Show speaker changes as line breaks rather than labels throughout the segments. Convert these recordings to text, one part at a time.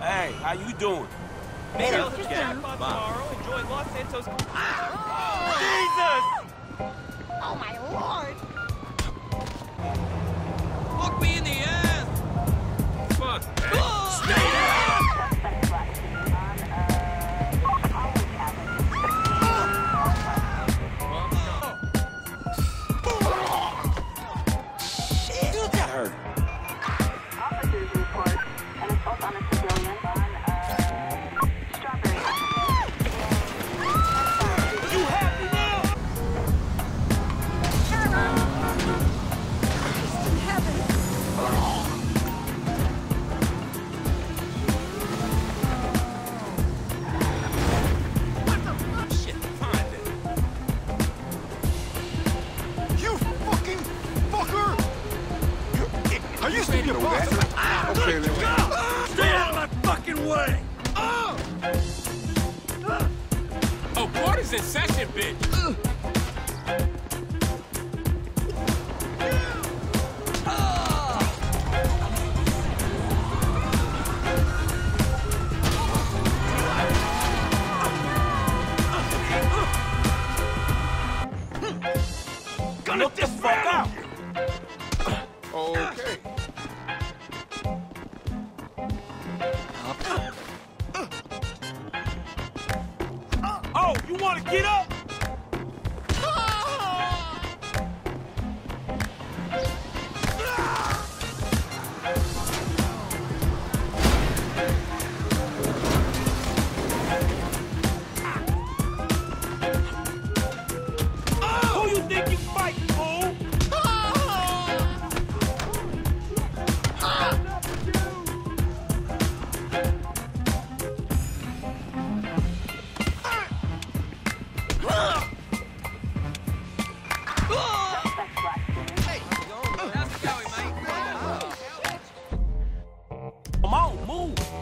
Hey, how you doing?
Maybe I'll hit the jackpot tomorrow. Enjoy Los Santos. Ah! Jesus!
Oh my lord!
To be a boss. Okay.
Stay out of my fucking way! Oh, party's in session, bitch!
Get up?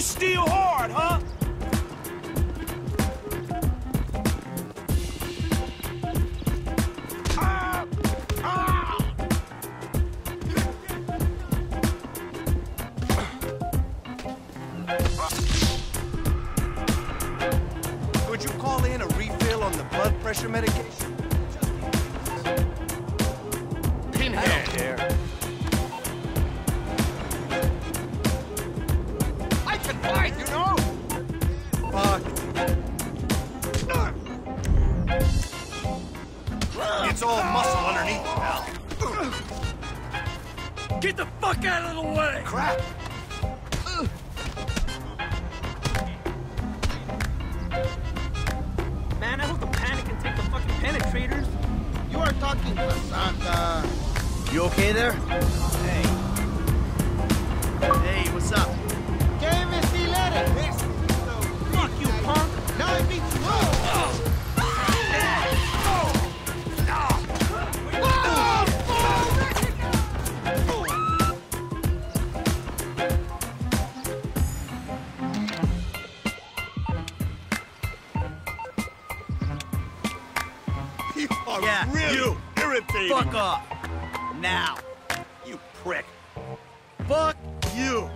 You still hard, huh?
Could you call in a refill on the blood pressure medication? I don't care. It's all muscle underneath, pal.
Get the fuck out of the way!
Crap.
Man, I hope the panic can take the fucking penetrators.
You are talking to Santa.
You okay there?
Hey. Hey, what's up?
Yeah,
really
you.
irritating.
Fuck off. Now.
You prick.
Fuck you.